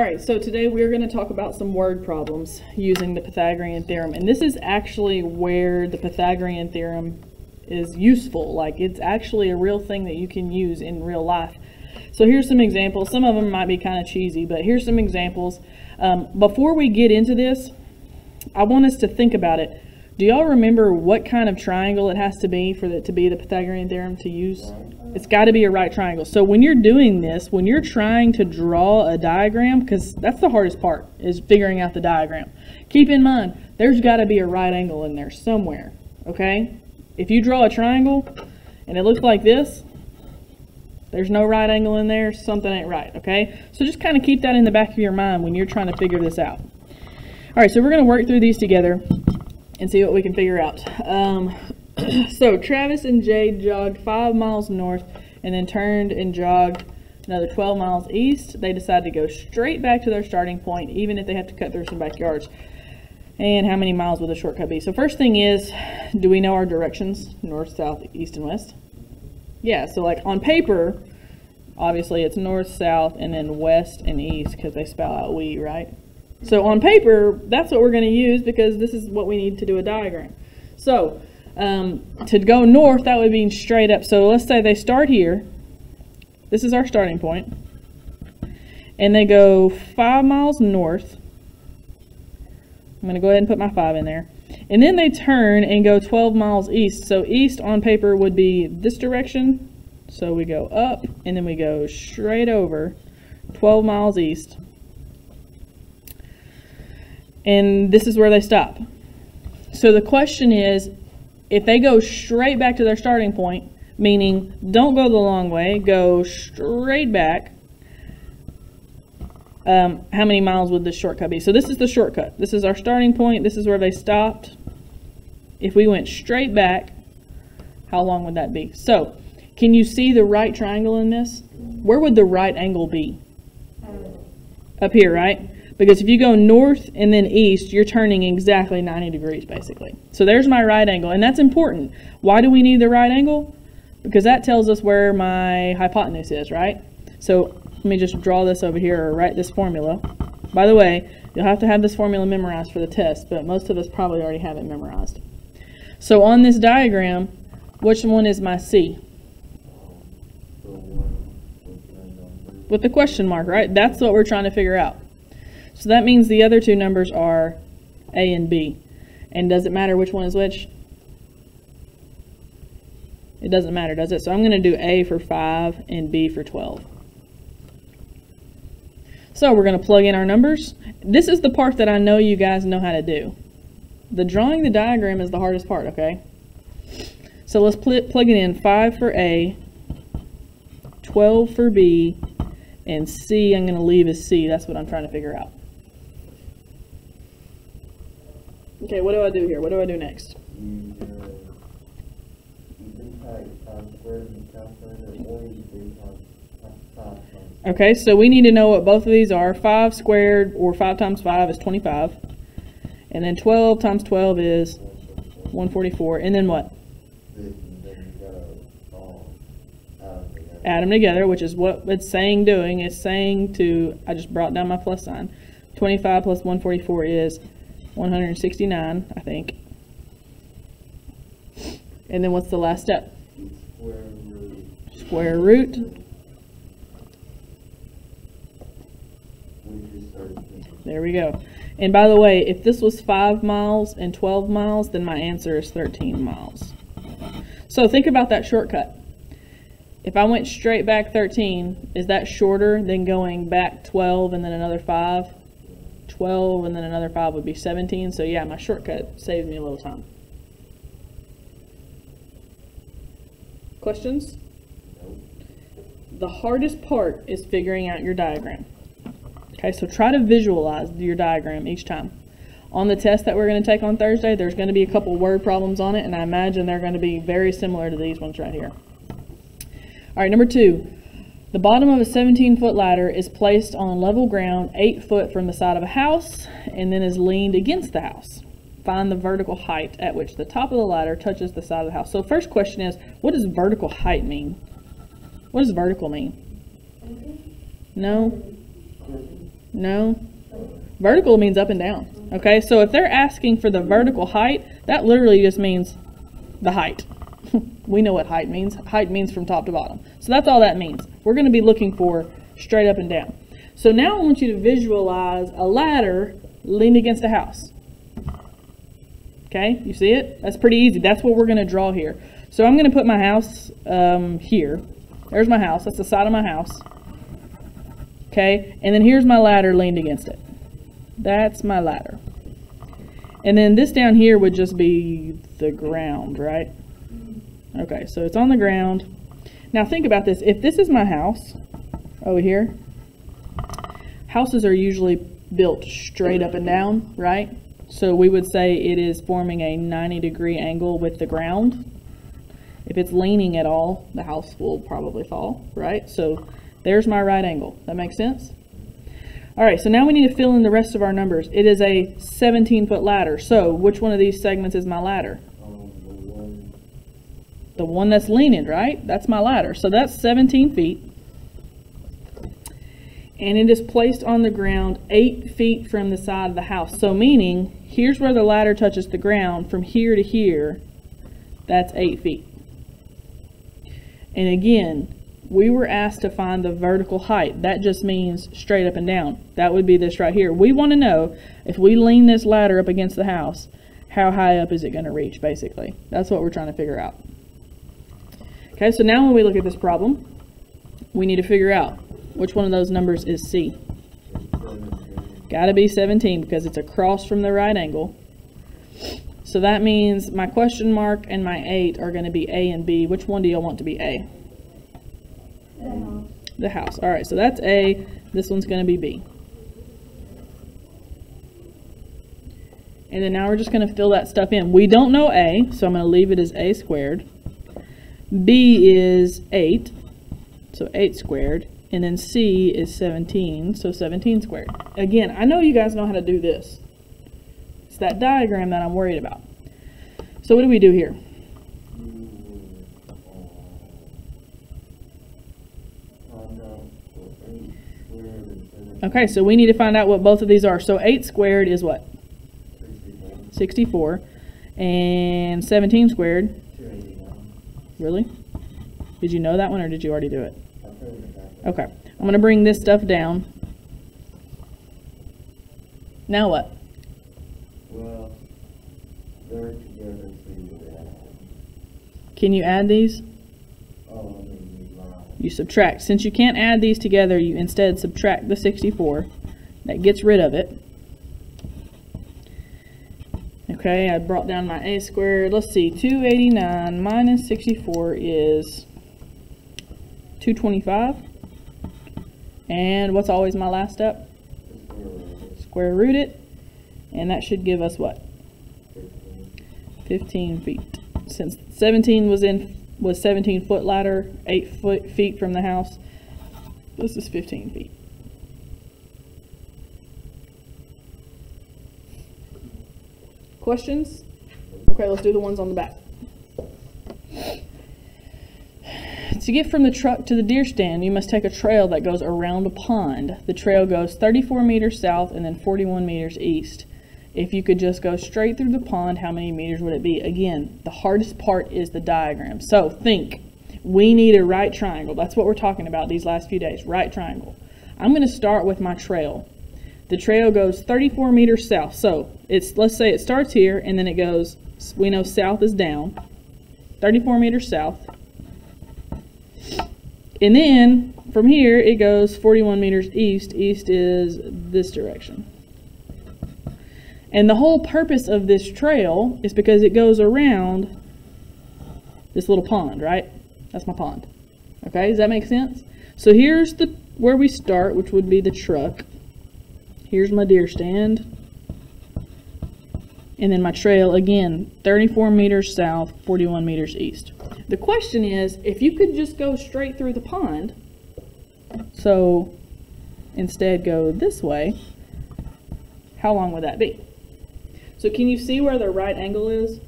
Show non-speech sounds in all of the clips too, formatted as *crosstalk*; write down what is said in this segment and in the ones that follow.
All right, so today we're going to talk about some word problems using the Pythagorean theorem. And this is actually where the Pythagorean theorem is useful. Like it's actually a real thing that you can use in real life. So here's some examples. Some of them might be kind of cheesy, but here's some examples. Um, before we get into this, I want us to think about it. Do y'all remember what kind of triangle it has to be for it to be the Pythagorean theorem to use? It's got to be a right triangle. So when you're doing this, when you're trying to draw a diagram, because that's the hardest part, is figuring out the diagram. Keep in mind, there's got to be a right angle in there somewhere, okay? If you draw a triangle and it looks like this, there's no right angle in there, something ain't right, okay? So just kind of keep that in the back of your mind when you're trying to figure this out. All right, so we're going to work through these together and see what we can figure out. Um, *clears throat* so Travis and Jade jogged five miles north and then turned and jogged another 12 miles east. They decided to go straight back to their starting point, even if they have to cut through some backyards. And how many miles would the shortcut be? So first thing is, do we know our directions? North, south, east, and west? Yeah, so like on paper, obviously it's north, south, and then west and east because they spell out we, right? So on paper, that's what we're going to use because this is what we need to do a diagram. So um, to go north, that would be straight up. So let's say they start here. This is our starting point. And they go five miles north. I'm going to go ahead and put my five in there. And then they turn and go 12 miles east. So east on paper would be this direction. So we go up and then we go straight over 12 miles east. And this is where they stop. So the question is, if they go straight back to their starting point, meaning don't go the long way, go straight back, um, how many miles would this shortcut be? So this is the shortcut. This is our starting point. This is where they stopped. If we went straight back, how long would that be? So, can you see the right triangle in this? Where would the right angle be? Up here, right? Because if you go north and then east, you're turning exactly 90 degrees, basically. So there's my right angle, and that's important. Why do we need the right angle? Because that tells us where my hypotenuse is, right? So let me just draw this over here or write this formula. By the way, you'll have to have this formula memorized for the test, but most of us probably already have it memorized. So on this diagram, which one is my C? With the question mark, right? That's what we're trying to figure out. So that means the other two numbers are A and B. And does it matter which one is which? It doesn't matter, does it? So I'm going to do A for 5 and B for 12. So we're going to plug in our numbers. This is the part that I know you guys know how to do. The drawing the diagram is the hardest part, okay? So let's pl plug it in. 5 for A, 12 for B, and C I'm going to leave as C. That's what I'm trying to figure out. Okay, what do I do here? What do I do next? Okay, so we need to know what both of these are. 5 squared, or 5 times 5 is 25. And then 12 times 12 is 144. And then what? Add them together, which is what it's saying doing. It's saying to, I just brought down my plus sign. 25 plus 144 is 169, I think. And then what's the last step? Square root. Square root. There we go. And by the way, if this was 5 miles and 12 miles, then my answer is 13 miles. So think about that shortcut. If I went straight back 13, is that shorter than going back 12 and then another 5? 12 and then another 5 would be 17. So yeah, my shortcut saved me a little time. Questions? The hardest part is figuring out your diagram. Okay, so try to visualize your diagram each time. On the test that we're going to take on Thursday, there's going to be a couple word problems on it, and I imagine they're going to be very similar to these ones right here. All right, number two. The bottom of a 17 foot ladder is placed on level ground 8 foot from the side of a house and then is leaned against the house. Find the vertical height at which the top of the ladder touches the side of the house. So, first question is what does vertical height mean? What does vertical mean? No? No? Vertical means up and down. Okay, so if they're asking for the vertical height, that literally just means the height. We know what height means. Height means from top to bottom. So that's all that means. We're going to be looking for straight up and down. So now I want you to visualize a ladder leaned against a house. Okay, you see it? That's pretty easy. That's what we're going to draw here. So I'm going to put my house um, here. There's my house. That's the side of my house. Okay, and then here's my ladder leaned against it. That's my ladder. And then this down here would just be the ground, right? Okay, so it's on the ground. Now think about this. If this is my house over here, houses are usually built straight up and down, right? So we would say it is forming a 90 degree angle with the ground. If it's leaning at all, the house will probably fall, right? So there's my right angle. That makes sense? All right, so now we need to fill in the rest of our numbers. It is a 17 foot ladder. So which one of these segments is my ladder? The one, The one that's leaning, right? That's my ladder. So that's 17 feet. And it is placed on the ground eight feet from the side of the house. So meaning, here's where the ladder touches the ground. From here to here, that's eight feet. And again, we were asked to find the vertical height. That just means straight up and down. That would be this right here. We want to know if we lean this ladder up against the house, how high up is it going to reach, basically. That's what we're trying to figure out. Okay, so now when we look at this problem, we need to figure out which one of those numbers is C. Got to be 17 because it's across from the right angle. So that means my question mark and my 8 are going to be A and B. Which one do y'all want to be A? The house. The house. All right, so that's A. This one's going to be B. And then now we're just going to fill that stuff in. We don't know A, so I'm going to leave it as A squared. B is 8, so 8 squared. And then C is 17, so 17 squared. Again, I know you guys know how to do this. It's that diagram that I'm worried about. So what do we do here? Okay, so we need to find out what both of these are. So 8 squared is what? Sixty-four, 64. And 17 squared. Really? Did you know that one or did you already do it? I'll tell you about it. Okay, I'm going to bring this stuff down. Now what? Well, they're together, so you add, Can you add these? oh, I mean, you line. You subtract. Since you can't add these together, you instead subtract the 64. That gets rid of it. Okay, I brought down my a squared. Let's see, 289 minus 64 is 225. And what's always my last step? Square root it. And that should give us what? fifteen. 15 feet. Since 17 was in was 17 foot ladder, 8 foot feet from the house, this is 15 feet. Questions? Okay, let's do the ones on the back. To get from the truck to the deer stand, you must take a trail that goes around a pond. The trail goes 34 meters south and then 41 meters east. If you could just go straight through the pond, how many meters would it be? Again, the hardest part is the diagram. So think, we need a right triangle. That's what we're talking about these last few days, right triangle. I'm going to start with my trail. The trail goes 34 meters south. So it's let's say it starts here and then it goes, we know south is down, 34 meters south. And then from here it goes 41 meters east. East is this direction. And the whole purpose of this trail is because it goes around this little pond, right? That's my pond. Okay, does that make sense? So here's the where we start, which would be the truck. Here's my deer stand. And then my trail again, 34 meters south, 41 meters east. The question is, if you could just go straight through the pond, so instead go this way, how long would that be? So can you see where the right angle is?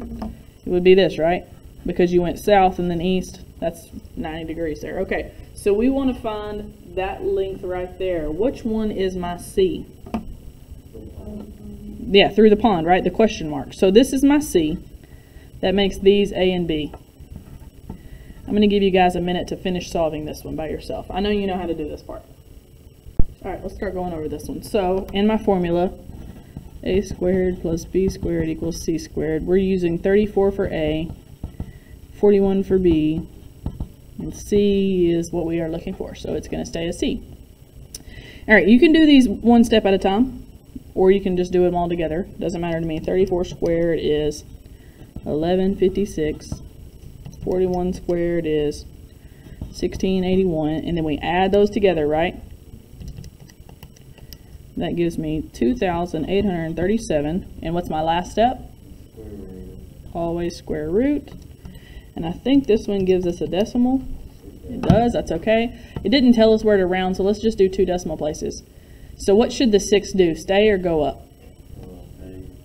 It would be this, right? Because you went south and then east, that's 90 degrees there. Okay, so we want to find that length right there, which one is my C? Yeah, through the pond, right? The question mark. So this is my C. That makes these A and B. I'm going to give you guys a minute to finish solving this one by yourself. I know you know how to do this part. All right, let's start going over this one. So in my formula, A squared plus B squared equals C squared. We're using 34 for A, 41 for B, and C is what we are looking for. So it's going to stay a C. All right, you can do these one step at a time or you can just do them all together. Doesn't matter to me. 34 squared is 1156. 41 squared is 1681. And then we add those together, right? That gives me 2,837. And what's my last step? square root. Always square root. And I think this one gives us a decimal. It does, that's okay. It didn't tell us where to round, so let's just do two decimal places. So what should the 6 do? Stay or go up?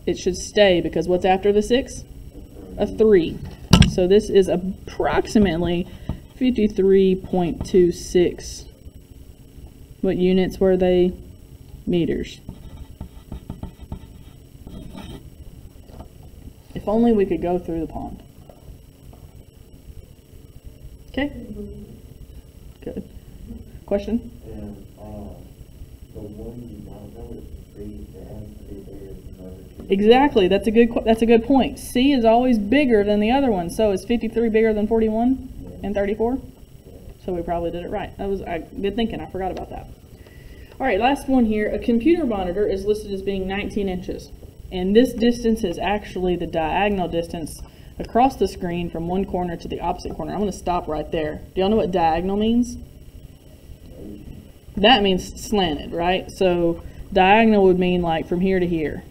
It should stay because what's after the 6? A 3. So this is approximately 53.26. What units were they? Meters. If only we could go through the pond. Okay? Question? and, uh, the one you don't know is C, it has to be bigger than the other two. Exactly. That's a good. That's a good point. C is always bigger than the other one. So is 53 bigger than 41 and 34? So we probably did it right. That was I, good thinking. I forgot about that. All right, last one here. A computer monitor is listed as being 19 inches, and this distance is actually the diagonal distance across the screen from one corner to the opposite corner. I'm going to stop right there. Do y'all know what diagonal means? That means slanted, right? So diagonal would mean like from here to here.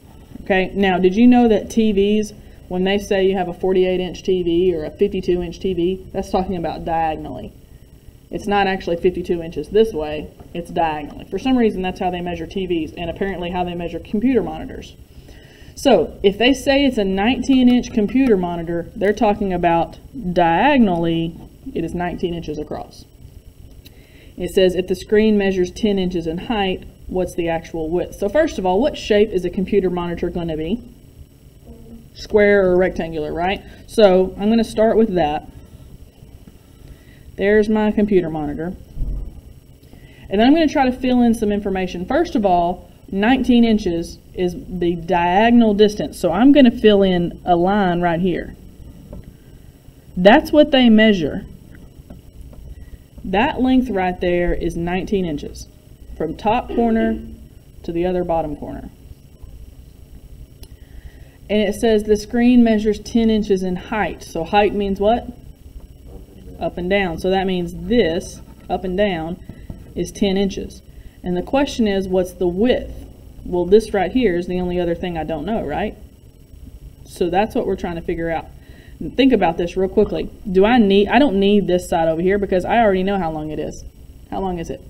Okay, now did you know that TVs, when they say you have a 48 inch TV or a 52 inch TV, that's talking about diagonally. It's not actually 52 inches this way, it's diagonally. For some reason, that's how they measure TVs and apparently how they measure computer monitors. So if they say it's a 19 inch computer monitor, they're talking about diagonally, it is 19 inches across. It says if the screen measures 10 inches in height, what's the actual width? So first of all, what shape is a computer monitor going to be? Square or rectangular, right? So I'm going to start with that. There's my computer monitor. And then I'm going to try to fill in some information. First of all, 19 inches is the diagonal distance. So I'm going to fill in a line right here. That's what they measure. That length right there is 19 inches from top corner to the other bottom corner. And it says the screen measures 10 inches in height. So height means what? Up and down. So that means this, up and down, is 10 inches. And the question is, what's the width? Well, this right here is the only other thing I don't know, right? So that's what we're trying to figure out. Think about this real quickly. Do I need, I don't need this side over here because I already know how long it is. How long is it?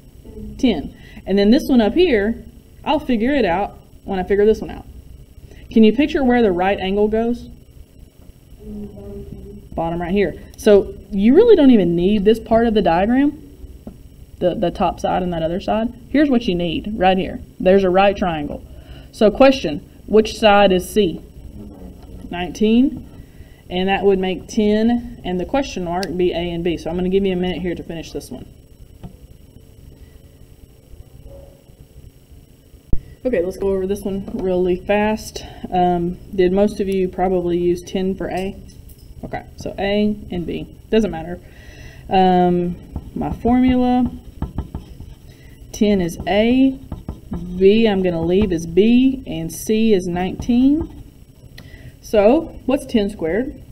10. And then this one up here, I'll figure it out when I figure this one out. Can you picture where the right angle goes? Bottom right here. So you really don't even need this part of the diagram, the, the top side and that other side. Here's what you need right here. There's a right triangle. So question, which side is C? 19. And that would make 10 and the question mark be A and B. So I'm going to give you a minute here to finish this one. Okay, let's go over this one really fast. Um, did most of you probably use 10 for A? Okay, so A and B. Doesn't matter. Um, my formula 10 is A, B I'm going to leave as B, and C is 19. So, what's 10 squared?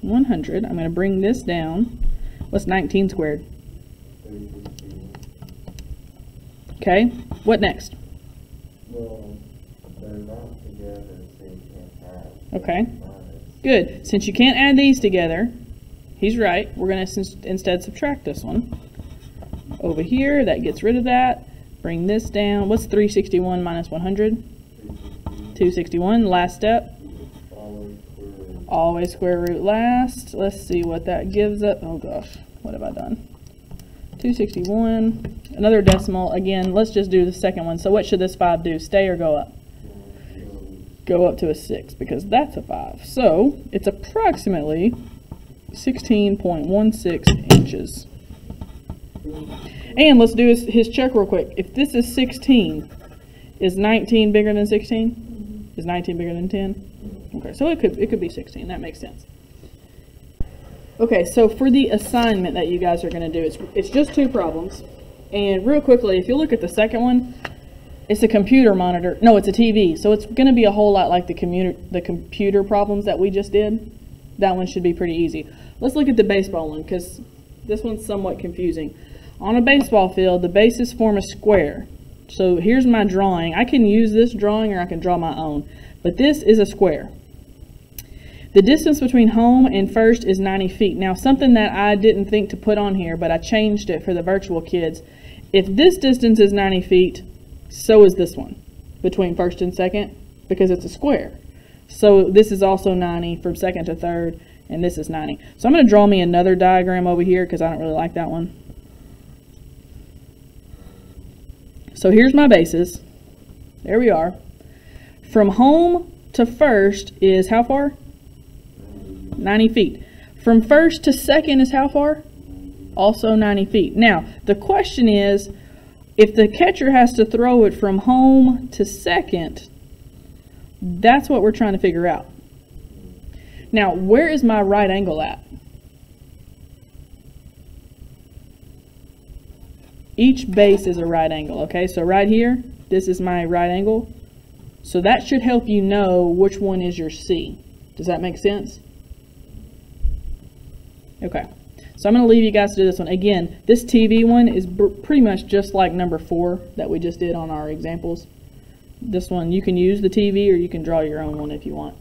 100. I'm going to bring this down. What's 19 squared? Okay, what next? Okay. Good. Since you can't add these together, he's right. We're going to instead subtract this one. Over here, that gets rid of that. Bring this down. What's 361 minus 100? 261. Last step. Always square. Root last. Let's see what that gives us. Oh gosh, what have I done? 261, another decimal. Again, let's just do the second one. So what should this 5 do? Stay or go up? Go up to a 6 because that's a 5. So it's approximately 16.16 inches. And let's do his, his check real quick. If this is 16, is 19 bigger than 16? Is 19 bigger than 10? Okay, so it could it could be 16. That makes sense. Okay, so for the assignment that you guys are going to do, it's it's just two problems. And real quickly, if you look at the second one, it's a computer monitor. No, it's a TV. So it's going to be a whole lot like the the computer problems that we just did. That one should be pretty easy. Let's look at the baseball one because this one's somewhat confusing. On a baseball field, the bases form a square. So here's my drawing. I can use this drawing or I can draw my own. But this is a square. The distance between home and first is 90 feet. Now, something that I didn't think to put on here, but I changed it for the virtual kids. If this distance is 90 feet, so is this one between first and second because it's a square. So this is also 90 from second to third, and this is 90. So I'm going to draw me another diagram over here because I don't really like that one. So here's my bases. There we are. From home to first is how far? 90 feet. From first to second is how far? Also 90 feet. Now, the question is, if the catcher has to throw it from home to second, that's what we're trying to figure out. Now, where is my right angle at? Each base is a right angle, okay? So right here, this is my right angle. So that should help you know which one is your C. Does that make sense? Okay. So I'm going to leave you guys to do this one. Again, this TV one is pretty much just like number four that we just did on our examples. This one, you can use the TV or you can draw your own one if you want.